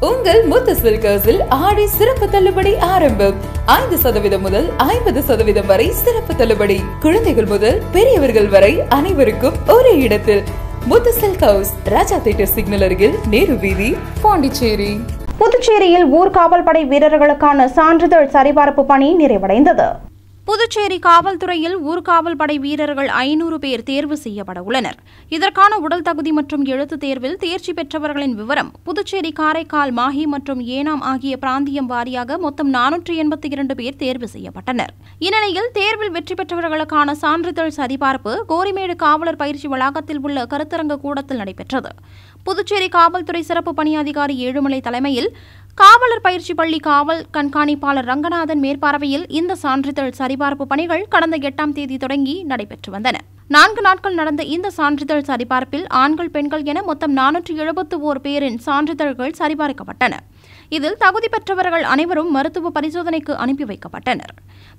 உங்கள் முத்து சில்கர்ஸில் ஆடி சிறப்பு தள்ளுபடி ஆரம்பம். ஐந்து சதவீதம் முதல் ஐம்பது சதவீதம் வரை சிறப்பு தள்ளுபடி. குழந்தைகள் முதல் பெரியவர்கள் வரை அனைவருக்கும் ஒரே இடத்தில். முத்து சில்கர்ஸ் ராஜா தேட்டர் சிக்னல் அருகில் நேரு வீதி பாண்டிச்சேரி. புதுச்சேரியில் ஊர்காவல் படை வீரர்களுக்கான சான்றிதழ் சரிபார்ப்பு பணி நிறைவடைந்தது. புதுச்சேரி காவல்துறையில் ஊர்காவல் படை வீரர்கள் ஐநூறு பேர் தேர்வு செய்யப்பட உள்ளனர் இதற்கான உடல் தகுதி மற்றும் எழுத்து தேர்வில் தேர்ச்சி பெற்றவர்களின் விவரம் புதுச்சேரி காரைக்கால் மாஹி மற்றும் ஏனாம் ஆகிய பிராந்தியம் வாரியாக மொத்தம் நானூற்றி எண்பத்தி இரண்டு பேர் தேர்வு செய்யப்பட்டனர். இந்நிலையில் தேர்வில் வெற்றி பெற்றவர்களுக்கான சான்றிதழ் சரிபார்ப்பு கோரிமேடு காவலர் பயிற்சி வளாகத்தில் உள்ள கருத்தரங்க கூடத்தில் நடைபெற்றது. புதுச்சேரி காவல்துறை சிறப்பு பணி அதிகாரி ஏழுமலை தலைமையில் காவலர் பயிற்சி பள்ளி காவல் கண்காணிப்பாளர் ரங்கநாதன் மேற்பார்வையில் இந்த சான்றிதழ் சரி சரிபார்ப்பு பணிகள் கடந்த எட்டாம் தேதி தொடங்கி நடைபெற்று வந்தன. நான்கு நாட்கள் நடந்த இந்த சான்றிதழ் சரிபார்ப்பில் ஆண்கள் பெண்கள் என மொத்தம் நானூற்று எழுபத்து ஓர் பேரின் சான்றிதழ்கள் சரிபார்க்கப்பட்டன. இதில் தகுதி பெற்றவர்கள் அனைவரும் மருத்துவ பரிசோதனைக்கு அனுப்பி வைக்கப்பட்டனர்.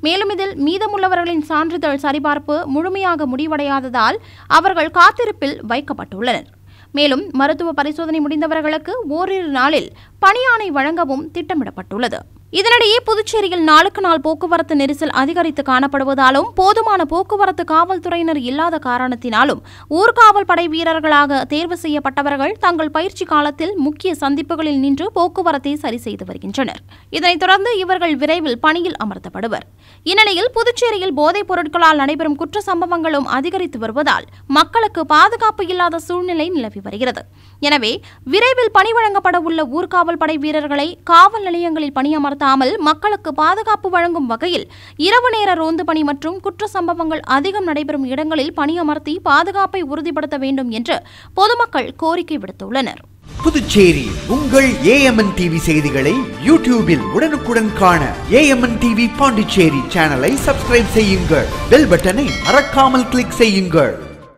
மேலும் இதில் மீதமுள்ளவர்களின் சான்றிதழ் சரிபார்ப்பு முழுமையாக முடிவடையாததால் அவர்கள் காத்திருப்பில் வைக்கப்பட்டுள்ளனர். மேலும் மருத்துவ பரிசோதனை முடிந்தவர்களுக்கு ஓரிரு நாளில் பணியாணை வழங்கவும் திட்டமிடப்பட்டுள்ளது. இதனிடையே புதுச்சேரியில் நாளுக்கு நாள் போக்குவரத்து நெரிசல் அதிகரித்து காணப்படுவதாலும் போதுமான போக்குவரத்து காவல்துறையினர் இல்லாத காரணத்தினாலும் ஊர்காவல் படை வீரர்களாக தேர்வு செய்யப்பட்டவர்கள் தங்கள் பயிற்சி காலத்தில் முக்கிய சந்திப்புகளில் நின்று போக்குவரத்தை சரி செய்து வருகின்றனர். இதனைத் தொடர்ந்து இவர்கள் விரைவில் பணியில் அமர்த்தப்படுவர். இந்நிலையில் புதுச்சேரியில் போதைப் பொருட்களால் நடைபெறும் குற்ற சம்பவங்களும் அதிகரித்து வருவதால் மக்களுக்கு பாதுகாப்பு இல்லாத சூழ்நிலை நிலவி வருகிறது. எனவே விரைவில் பணி வழங்கப்பட உள்ள ஊர்காவல் படை வீரர்களை காவல் நிலையங்களில் பணியமர்த்தாமல் மக்களுக்கு பாதுகாப்பு வழங்கும் வகையில் இரவு நேர ரோந்து பணி மற்றும் குற்ற சம்பவங்கள் அதிகம் நடைபெறும் இடங்களில் பணியமர்த்தி பாதுகாப்பை உறுதிப்படுத்த வேண்டும் என்று பொதுமக்கள் கோரிக்கை விடுத்துள்ளனர். புதுச்சேரி உங்கள் ஏஎம்என் டிவி செய்திகளை யூடியூபில் உடனுக்குடன் காண ஏஎம்என் டிவி பாண்டிச்சேரி சேனலை சப்ஸ்கிரைப் செய்யுங்கள். பெல் பட்டனை மறக்காமல் கிளிக் செய்யுங்கள்.